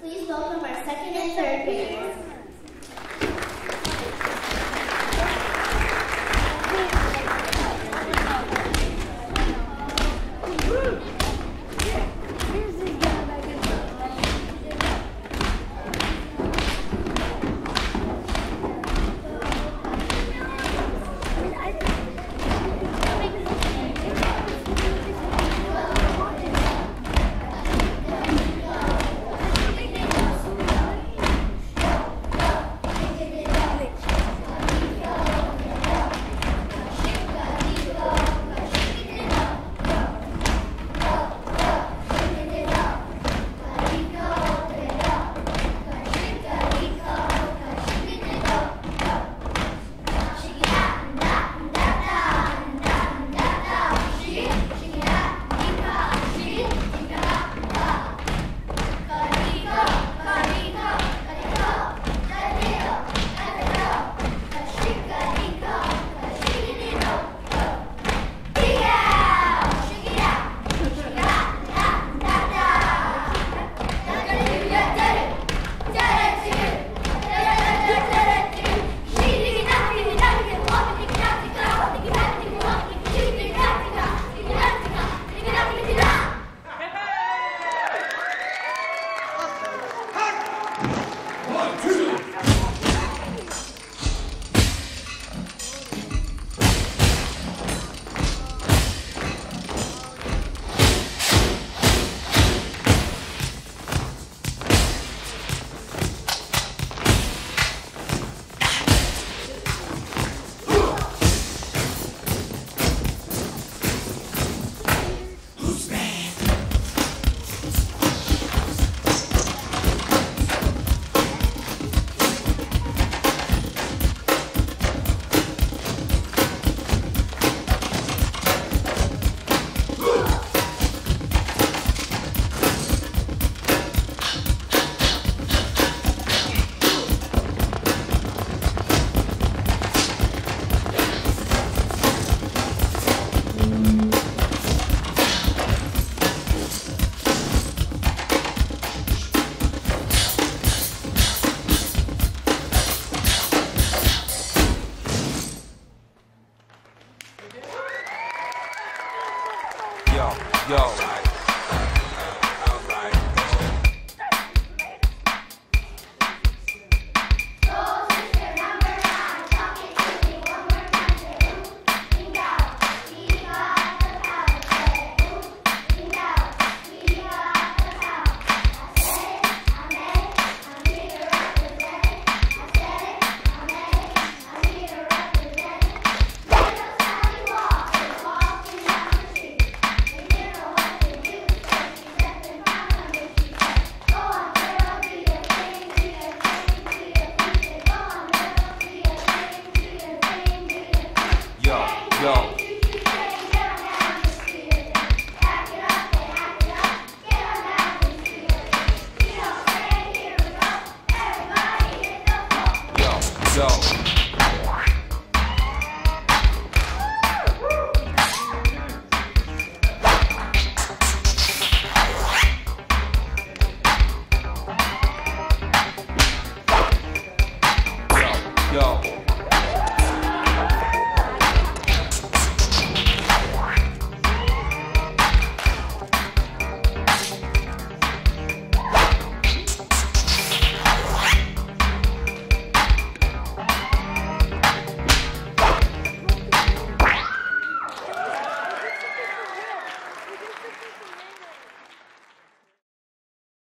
Please welcome our second and third graders. Yo.